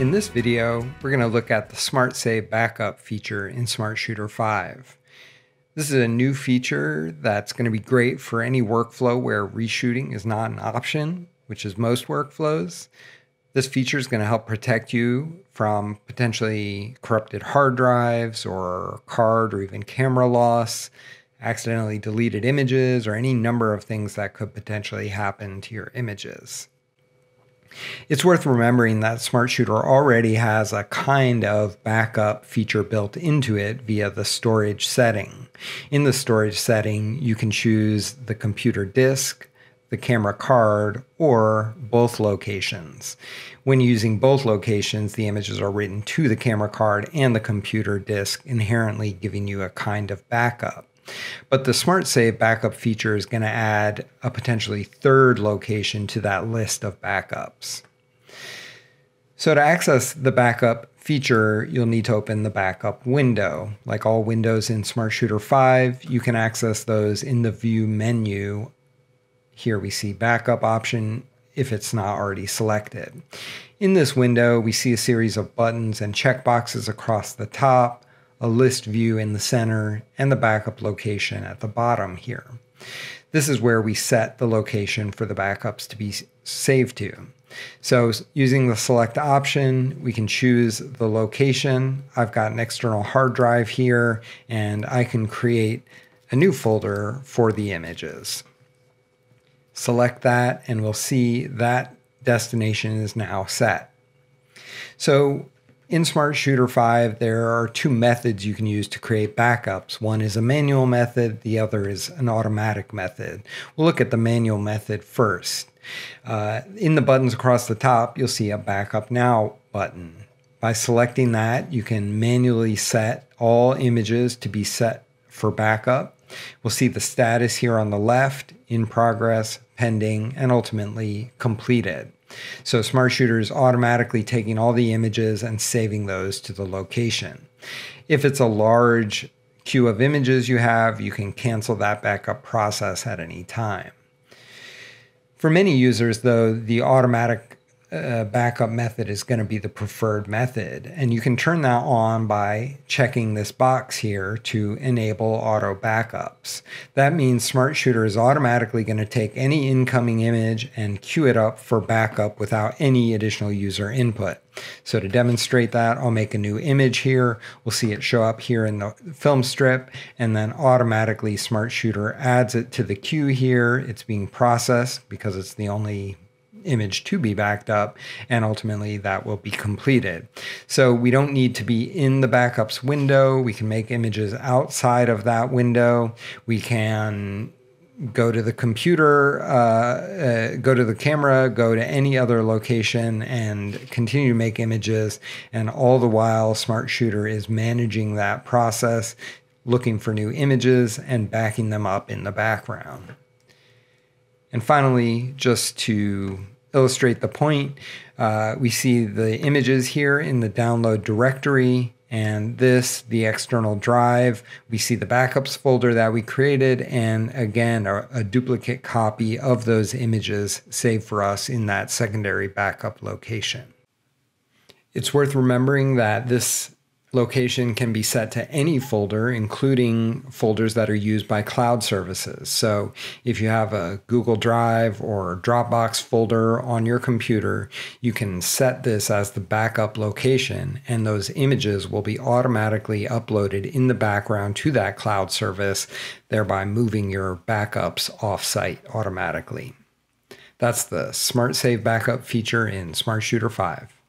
In this video, we're going to look at the Smart Save Backup feature in Smart Shooter 5. This is a new feature that's going to be great for any workflow where reshooting is not an option, which is most workflows. This feature is going to help protect you from potentially corrupted hard drives or card or even camera loss, accidentally deleted images, or any number of things that could potentially happen to your images. It's worth remembering that Smart Shooter already has a kind of backup feature built into it via the storage setting. In the storage setting, you can choose the computer disk, the camera card, or both locations. When using both locations, the images are written to the camera card and the computer disk, inherently giving you a kind of backup. But the Smart Save backup feature is going to add a potentially third location to that list of backups. So to access the backup feature, you'll need to open the backup window. Like all windows in Smart Shooter 5, you can access those in the view menu. Here we see backup option if it's not already selected. In this window, we see a series of buttons and checkboxes across the top a list view in the center, and the backup location at the bottom here. This is where we set the location for the backups to be saved to. So using the select option, we can choose the location. I've got an external hard drive here, and I can create a new folder for the images. Select that, and we'll see that destination is now set. So in Smart Shooter 5, there are two methods you can use to create backups. One is a manual method, the other is an automatic method. We'll look at the manual method first. Uh, in the buttons across the top, you'll see a Backup Now button. By selecting that, you can manually set all images to be set for backup. We'll see the status here on the left, in progress, pending, and ultimately completed. So Smart Shooter is automatically taking all the images and saving those to the location. If it's a large queue of images you have, you can cancel that backup process at any time. For many users, though, the automatic uh, backup method is going to be the preferred method. And you can turn that on by checking this box here to enable auto backups. That means Smart Shooter is automatically going to take any incoming image and queue it up for backup without any additional user input. So to demonstrate that, I'll make a new image here. We'll see it show up here in the film strip, and then automatically Smart Shooter adds it to the queue here. It's being processed because it's the only image to be backed up, and ultimately that will be completed. So we don't need to be in the backups window. We can make images outside of that window. We can go to the computer, uh, uh, go to the camera, go to any other location, and continue to make images. And all the while, Smart Shooter is managing that process, looking for new images and backing them up in the background. And finally, just to illustrate the point, uh, we see the images here in the download directory and this, the external drive. We see the backups folder that we created, and again, a, a, duplicate copy of those images saved for us in that secondary backup location. It's worth remembering that this location can be set to any folder, including folders that are used by cloud services. So if you have a Google Drive or Dropbox folder on your computer, you can set this as the backup location, and those images will be automatically uploaded in the background to that cloud service, thereby moving your backups offsite automatically. That's the Smart Save Backup feature in Smart Shooter 5.